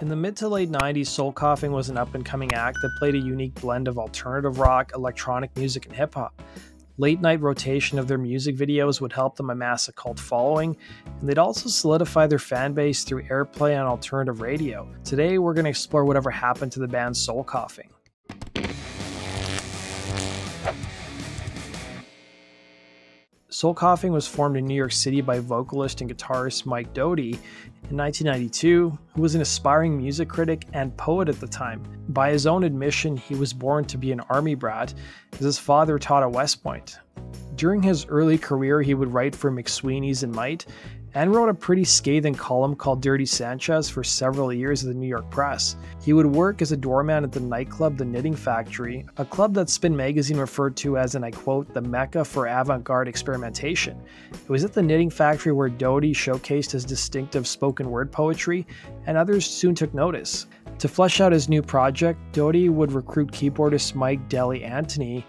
In the mid to late 90s, Soul Coughing was an up and coming act that played a unique blend of alternative rock, electronic music, and hip hop. Late night rotation of their music videos would help them amass a cult following, and they'd also solidify their fan base through airplay on alternative radio. Today, we're going to explore whatever happened to the band Soul Coughing. Soul Coughing was formed in New York City by vocalist and guitarist Mike Doughty in 1992, who was an aspiring music critic and poet at the time. By his own admission, he was born to be an army brat, his father taught at West Point. During his early career, he would write for McSweeney's and Might, and wrote a pretty scathing column called Dirty Sanchez for several years at the New York Press. He would work as a doorman at the nightclub The Knitting Factory, a club that Spin magazine referred to as, and I quote, the mecca for avant garde experimentation. It was at the Knitting Factory where Doughty showcased his distinctive spoken word poetry, and others soon took notice. To flesh out his new project, Doughty would recruit keyboardist Mike De Gli Antoni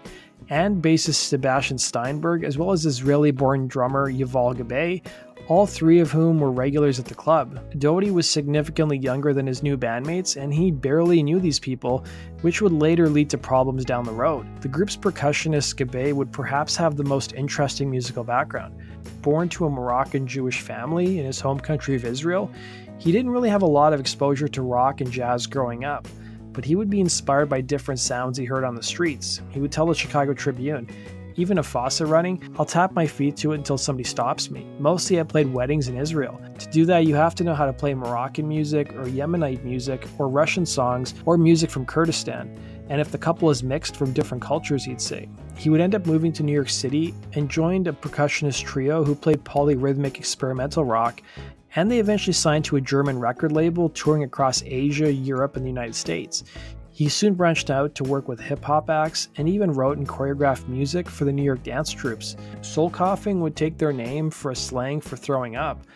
and bassist Sebastian Steinberg, as well as Israeli born drummer Yuval Gabay, all three of whom were regulars at the club. Doughty was significantly younger than his new bandmates, and he barely knew these people, which would later lead to problems down the road. The group's percussionist Gabay would perhaps have the most interesting musical background. Born to a Moroccan Jewish family in his home country of Israel, he didn't really have a lot of exposure to rock and jazz growing up but he would be inspired by different sounds he heard on the streets. He would tell the Chicago Tribune, even a faucet running, I'll tap my feet to it until somebody stops me. Mostly I played weddings in Israel. To do that, you have to know how to play Moroccan music or Yemenite music or Russian songs or music from Kurdistan. And if the couple is mixed from different cultures, he'd say. He would end up moving to New York City and joined a percussionist trio who played polyrhythmic experimental rock and they eventually signed to a German record label touring across Asia, Europe, and the United States. He soon branched out to work with hip hop acts and even wrote and choreographed music for the New York dance troupes. Soul coughing would take their name for a slang for throwing up,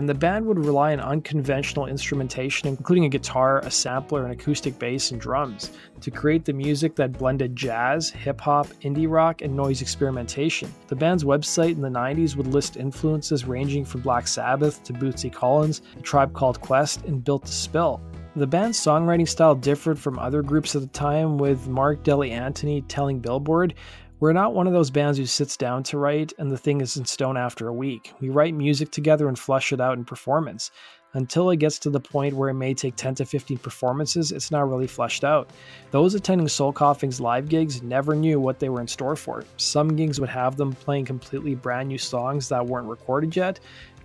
and the band would rely on unconventional instrumentation, including a guitar, a sampler, an acoustic bass, and drums, to create the music that blended jazz, hip hop, indie rock, and noise experimentation. The band's website in the 90s would list influences ranging from Black Sabbath to Bootsy Collins, A Tribe Called Quest, and Built to Spill. The band's songwriting style differed from other groups at the time, with Mark De Gli Antoni telling Billboard, We're not one of those bands who sits down to write and the thing is in stone after a week. We write music together and flush it out in performance. Until it gets to the point where it may take 10 to 15 performances, it's not really fleshed out. Those attending Soul Coughing's live gigs never knew what they were in store for. Some gigs would have them playing completely brand new songs that weren't recorded yet,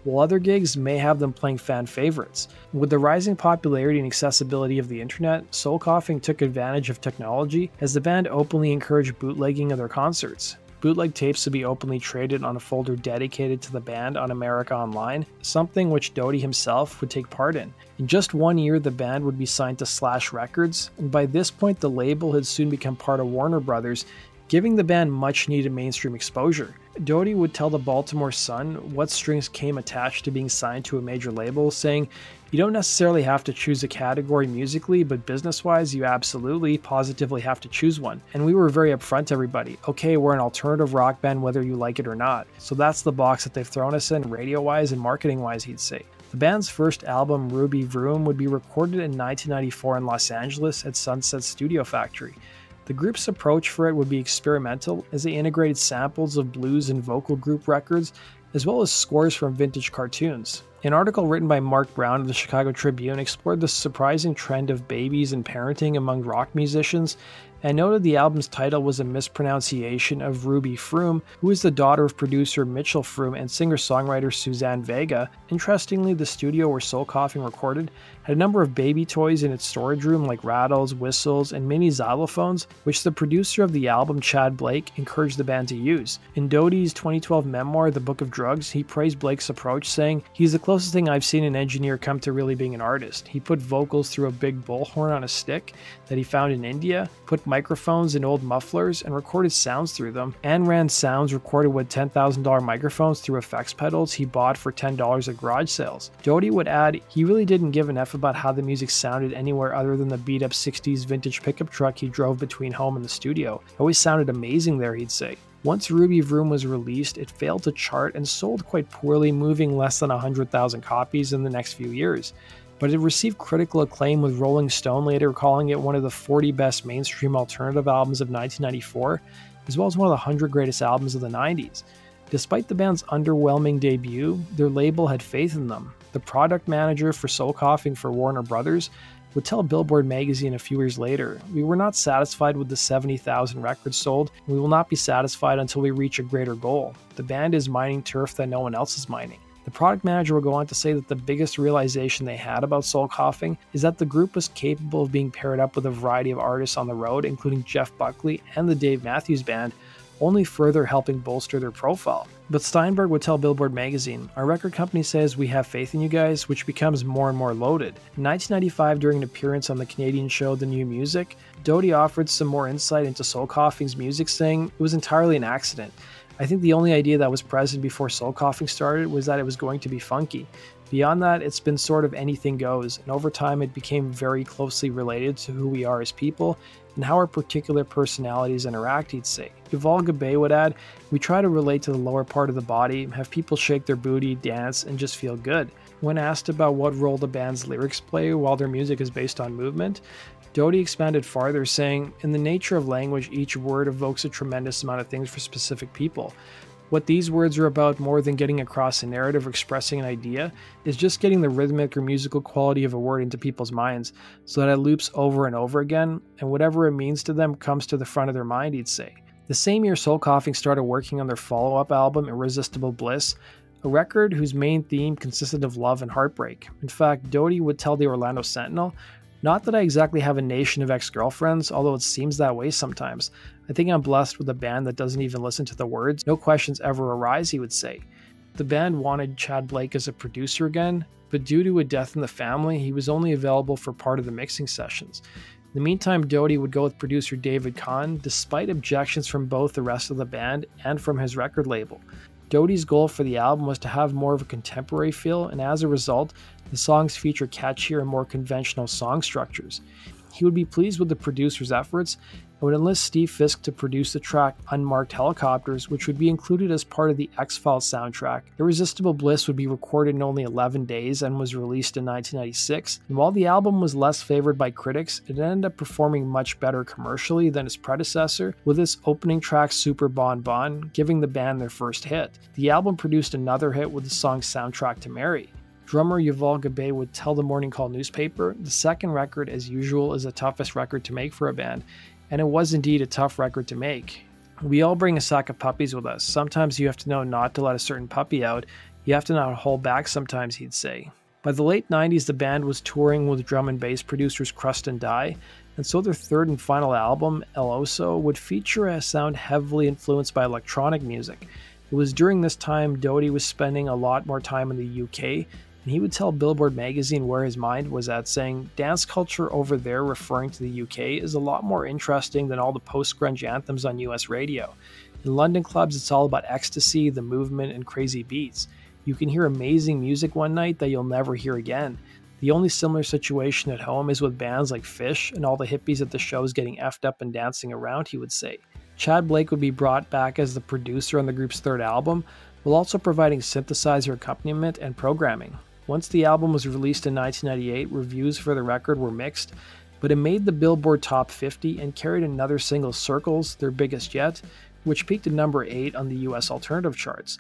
while other gigs may have them playing fan favorites. With the rising popularity and accessibility of the internet, Soul Coughing took advantage of technology as the band openly encouraged bootlegging of their concerts. Bootleg tapes would be openly traded on a folder dedicated to the band on America Online, something which Doughty himself would take part in. In just one year, the band would be signed to Slash Records, and by this point, the label had soon become part of Warner Brothers, giving the band much needed mainstream exposure. Doughty would tell the Baltimore Sun what strings came attached to being signed to a major label, saying, You don't necessarily have to choose a category musically, but business wise, you absolutely, positively have to choose one. And we were very upfront to everybody. Okay, we're an alternative rock band, whether you like it or not. So that's the box that they've thrown us in, radio wise and marketing wise, he'd say. The band's first album, Ruby Vroom, would be recorded in 1994 in Los Angeles at Sunset Studio Factory. The group's approach for it would be experimental, as they integrated samples of blues and vocal group records, as well as scores from vintage cartoons. An article written by Mark Brown of the Chicago Tribune explored the surprising trend of babies and parenting among rock musicians and noted the album's title was a mispronunciation of Ruby Froom, who is the daughter of producer Mitchell Froom and singer songwriter Suzanne Vega. Interestingly, the studio where Soul Coughing recorded had a number of baby toys in its storage room, like rattles, whistles, and mini xylophones, which the producer of the album, Chad Blake, encouraged the band to use. In Doughty's 2012 memoir, The Book of Drugs, he praised Blake's approach, saying, He's the closest thing I've seen an engineer come to really being an artist. He put vocals through a big bullhorn on a stick that he found in India, put microphones and old mufflers and recorded sounds through them, and ran sounds recorded with $10,000 microphones through effects pedals he bought for $10 at garage sales. Doughty would add, he really didn't give an F about how the music sounded anywhere other than the beat up 60s vintage pickup truck he drove between home and the studio. It always sounded amazing there, he'd say. Once Ruby Vroom was released, it failed to chart and sold quite poorly, moving less than 100,000 copies in the next few years. But it received critical acclaim with Rolling Stone later calling it one of the 40 best mainstream alternative albums of 1994, as well as one of the 100 greatest albums of the 90s. Despite the band's underwhelming debut, their label had faith in them. The product manager for Soul Coughing for Warner Brothers would tell Billboard magazine a few years later, We were not satisfied with the 70,000 records sold, and we will not be satisfied until we reach a greater goal. The band is mining turf that no one else is mining. The product manager will go on to say that the biggest realization they had about Soul Coughing is that the group was capable of being paired up with a variety of artists on the road, including Jeff Buckley and the Dave Matthews Band, only further helping bolster their profile. But Steinberg would tell Billboard magazine, Our record company says we have faith in you guys, which becomes more and more loaded. In 1995, during an appearance on the Canadian show The New Music, Doughty offered some more insight into Soul Coughing's music, saying it was entirely an accident. I think the only idea that was present before Soul Coughing started was that it was going to be funky. Beyond that, it's been sort of anything goes, and over time it became very closely related to who we are as people and how our particular personalities interact, he'd say. Yuval Gabay would add, We try to relate to the lower part of the body, have people shake their booty, dance, and just feel good. When asked about what role the band's lyrics play while their music is based on movement, Doughty expanded farther, saying, In the nature of language, each word evokes a tremendous amount of things for specific people. What these words are about more than getting across a narrative or expressing an idea is just getting the rhythmic or musical quality of a word into people's minds so that it loops over and over again, and whatever it means to them comes to the front of their mind, he'd say. The same year, Soul Coughing started working on their follow up album, Irresistible Bliss, a record whose main theme consisted of love and heartbreak. In fact, Doughty would tell the Orlando Sentinel not that I exactly have a nation of ex girlfriends, although it seems that way sometimes. I think I'm blessed with a band that doesn't even listen to the words. No questions ever arise, he would say. The band wanted Chad Blake as a producer again, but due to a death in the family, he was only available for part of the mixing sessions. In the meantime, Doughty would go with producer David Kahne, despite objections from both the rest of the band and from his record label. Doughty's goal for the album was to have more of a contemporary feel, and as a result, the songs feature catchier and more conventional song structures. He would be pleased with the producer's efforts and would enlist Steve Fisk to produce the track Unmarked Helicopters, which would be included as part of the X Files soundtrack. Irresistible Bliss would be recorded in only 11 days and was released in 1996. And while the album was less favored by critics, it ended up performing much better commercially than its predecessor, with its opening track Super Bon Bon giving the band their first hit. The album produced another hit with the song Soundtrack to Mary. Drummer Yuval Gabay would tell the Morning Call newspaper the second record, as usual, is the toughest record to make for a band, and it was indeed a tough record to make. We all bring a sack of puppies with us. Sometimes you have to know not to let a certain puppy out. You have to not hold back sometimes, he'd say. By the late 90s, the band was touring with drum and bass producers Krust and Die, and so their third and final album, El Oso, would feature a sound heavily influenced by electronic music. It was during this time Doughty was spending a lot more time in the UK and he would tell Billboard magazine where his mind was at, saying, Dance culture over there, referring to the UK, is a lot more interesting than all the post grunge anthems on US radio. In London clubs, it's all about ecstasy, the movement, and crazy beats. You can hear amazing music one night that you'll never hear again. The only similar situation at home is with bands like Phish and all the hippies at the shows getting effed up and dancing around, he would say. Chad Blake would be brought back as the producer on the group's third album, while also providing synthesizer accompaniment and programming. Once the album was released in 1998, reviews for the record were mixed, but it made the Billboard Top 50 and carried another single, Circles, their biggest yet, which peaked at number 8 on the US alternative charts.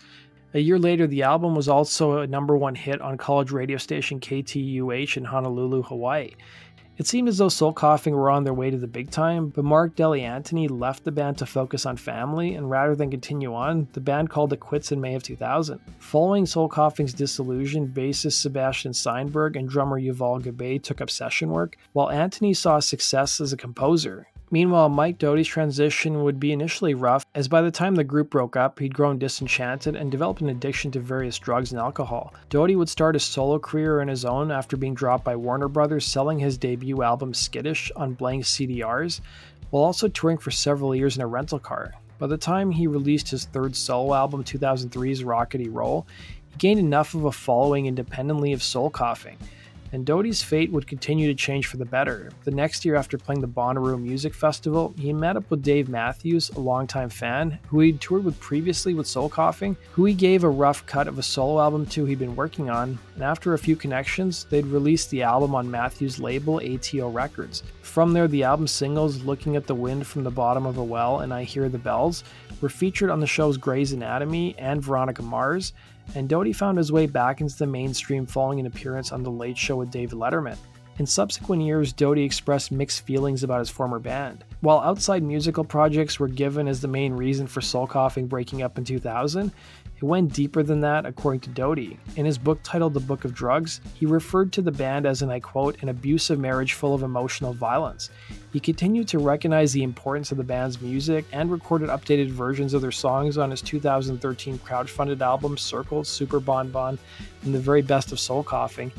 A year later, the album was also a number one hit on college radio station KTUH in Honolulu, Hawaii. It seemed as though Soul Coughing were on their way to the big time, but Mark De Gli Antoni left the band to focus on family, and rather than continue on, the band called it quits in May of 2000. Following Soul Coughing's dissolution, bassist Sebastian Steinberg and drummer Yuval Gabay took up session work, while Antoni saw success as a composer. Meanwhile, Mike Doughty's transition would be initially rough, as by the time the group broke up, he'd grown disenchanted and developed an addiction to various drugs and alcohol. Doughty would start a solo career on his own after being dropped by Warner Brothers, selling his debut album Skittish on blank CDRs, while also touring for several years in a rental car. By the time he released his third solo album, 2003's Rockity Roll, he gained enough of a following independently of Soul Coughing. And Doughty's fate would continue to change for the better. The next year, after playing the Bonnaroo Music Festival, he met up with Dave Matthews, a longtime fan, who he'd toured with previously with Soul Coughing, who he gave a rough cut of a solo album to he'd been working on, and after a few connections, they'd released the album on Matthews' label ATO Records. From there, the album singles Looking at the Wind from the Bottom of a Well and I Hear the Bells were featured on the shows Grey's Anatomy and Veronica Mars, and Doughty found his way back into the mainstream following an appearance on The Late Show with David Letterman. In subsequent years, Doughty expressed mixed feelings about his former band. While outside musical projects were given as the main reason for Soul Coughing breaking up in 2000, it went deeper than that, according to Doughty. In his book titled The Book of Drugs, he referred to the band as, and I quote, an abusive marriage full of emotional violence. He continued to recognize the importance of the band's music and recorded updated versions of their songs on his 2013 crowdfunded album Circles, Super Bon Bon, and The Very Best of Soul Coughing,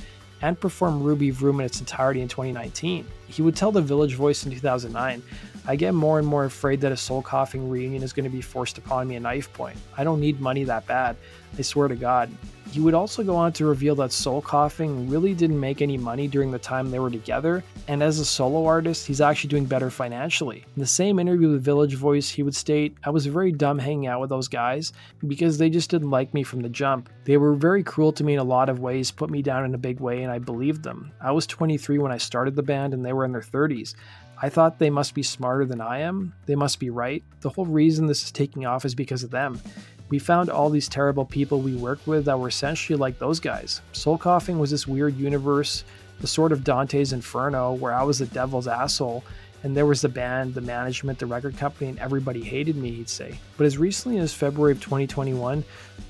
and performed Ruby Vroom in its entirety in 2019. He would tell the Village Voice in 2009, I get more and more afraid that a soul coughing reunion is going to be forced upon me at knife point. I don't need money that bad. I swear to God. He would also go on to reveal that Soul Coughing really didn't make any money during the time they were together, and as a solo artist, he's actually doing better financially. In the same interview with Village Voice, he would state, I was very dumb hanging out with those guys because they just didn't like me from the jump. They were very cruel to me in a lot of ways, put me down in a big way, and I believed them. I was 23 when I started the band, and they were in their 30s. I thought they must be smarter than I am. They must be right. The whole reason this is taking off is because of them. We found all these terrible people we worked with that were essentially like those guys. Soul Coughing was this weird universe, the sort of Dante's Inferno, where I was the devil's asshole, and there was the band, the management, the record company, and everybody hated me, he'd say. But as recently as February of 2021,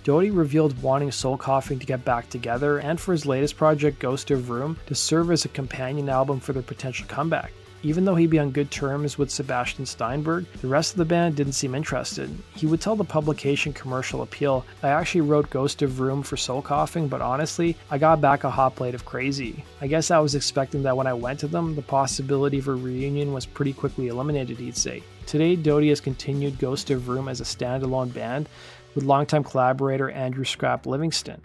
Doughty revealed wanting Soul Coughing to get back together and for his latest project, Ghost of Vroom, to serve as a companion album for their potential comeback. Even though he'd be on good terms with Sebastian Steinberg, the rest of the band didn't seem interested. He would tell the publication Commercial Appeal, I actually wrote Ghost of Vroom for Soul Coughing, but honestly, I got back a hot plate of crazy. I guess I was expecting that when I went to them, the possibility of a reunion was pretty quickly eliminated, he'd say. Today, Doughty has continued Ghost of Vroom as a standalone band with longtime collaborator Andrew Scrap Livingston.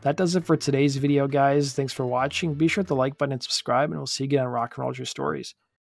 That does it for today's video, guys. Thanks for watching. Be sure to like button and subscribe, and we'll see you again on Rock and Roll True Stories.